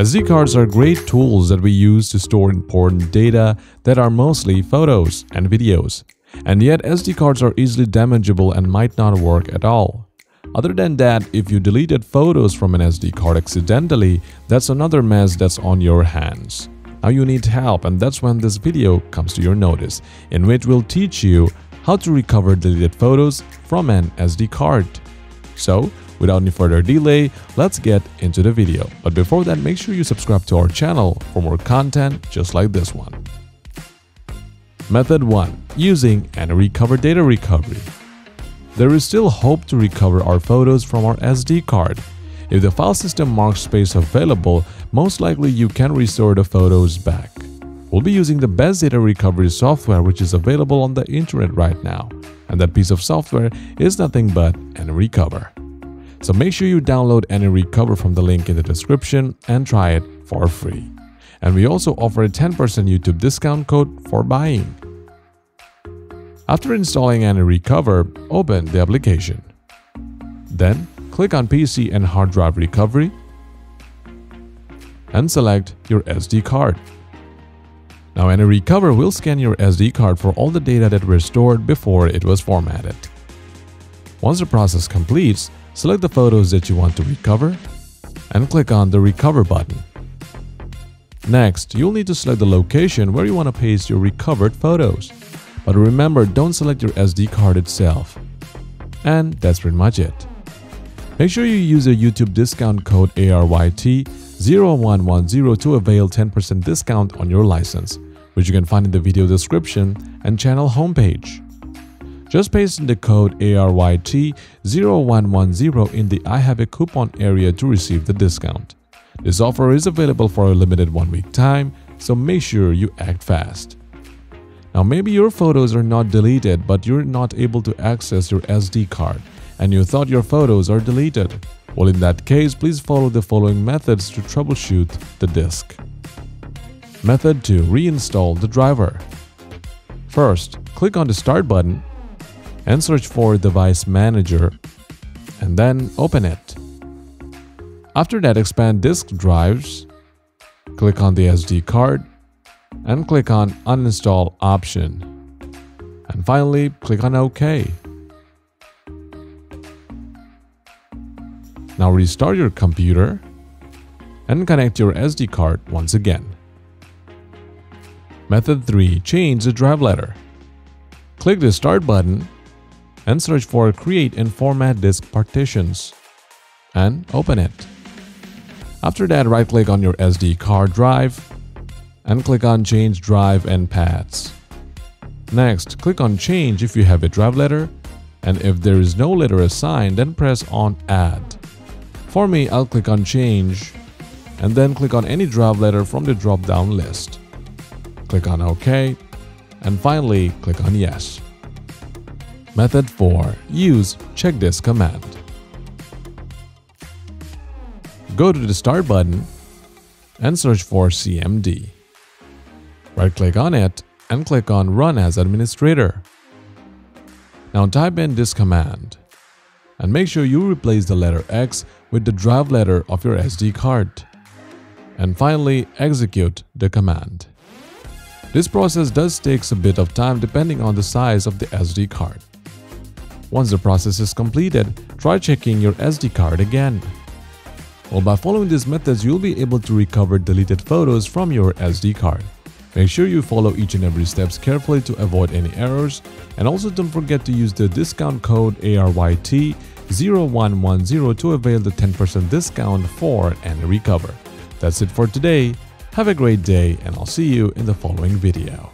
SD cards are great tools that we use to store important data that are mostly photos and videos. And yet SD cards are easily damageable and might not work at all. Other than that, if you deleted photos from an SD card accidentally, that's another mess that's on your hands. Now you need help and that's when this video comes to your notice, in which we'll teach you how to recover deleted photos from an SD card. So, without any further delay, let's get into the video. But before that, make sure you subscribe to our channel for more content just like this one. Method 1. Using AnyRecover Data Recovery There is still hope to recover our photos from our SD card. If the file system marks space available, most likely you can restore the photos back. We'll be using the best data recovery software which is available on the internet right now. And that piece of software is nothing but AnyRecover. So make sure you download AnyRecover from the link in the description and try it for free. And we also offer a 10% YouTube discount code for buying. After installing AnyRecover, open the application. Then click on PC and hard drive recovery and select your SD card. Now AnyRecover will scan your SD card for all the data that were stored before it was formatted. Once the process completes, select the photos that you want to recover and click on the Recover button. Next, you'll need to select the location where you want to paste your recovered photos. But remember, don't select your SD card itself. And that's pretty much it. Make sure you use a YouTube discount code ARYT0110 to avail 10% discount on your license, which you can find in the video description and channel homepage. Just paste in the code ARYT0110 in the I have a coupon area to receive the discount. This offer is available for a limited one week time, so make sure you act fast. Now maybe your photos are not deleted but you're not able to access your SD card and you thought your photos are deleted. Well in that case, please follow the following methods to troubleshoot the disk. Method 2. Reinstall the driver. First, click on the Start button and search for Device Manager and then open it. After that, expand disk drives, click on the SD card and click on Uninstall option. And finally, click on OK. Now restart your computer and connect your SD card once again. Method 3. Change the drive letter. Click the Start button and search for Create and Format Disk Partitions and open it. After that, right-click on your SD card drive and click on Change Drive and Paths. Next, click on Change if you have a drive letter and if there is no letter assigned, then press on Add. For me, I'll click on Change and then click on any drive letter from the drop-down list. Click on OK and finally click on Yes. Method 4. Use CHKDSK command. Go to the Start button and search for CMD. Right-click on it and click on Run as Administrator. Now type in this command and make sure you replace the letter X with the drive letter of your SD card. And finally, execute the command. This process does takes a bit of time depending on the size of the SD card. Once the process is completed, try checking your SD card again. Well, by following these methods, you'll be able to recover deleted photos from your SD card. Make sure you follow each and every steps carefully to avoid any errors and also don't forget to use the discount code ARYT0110 to avail the 10% discount for AnyRecover. That's it for today. Have a great day and I'll see you in the following video.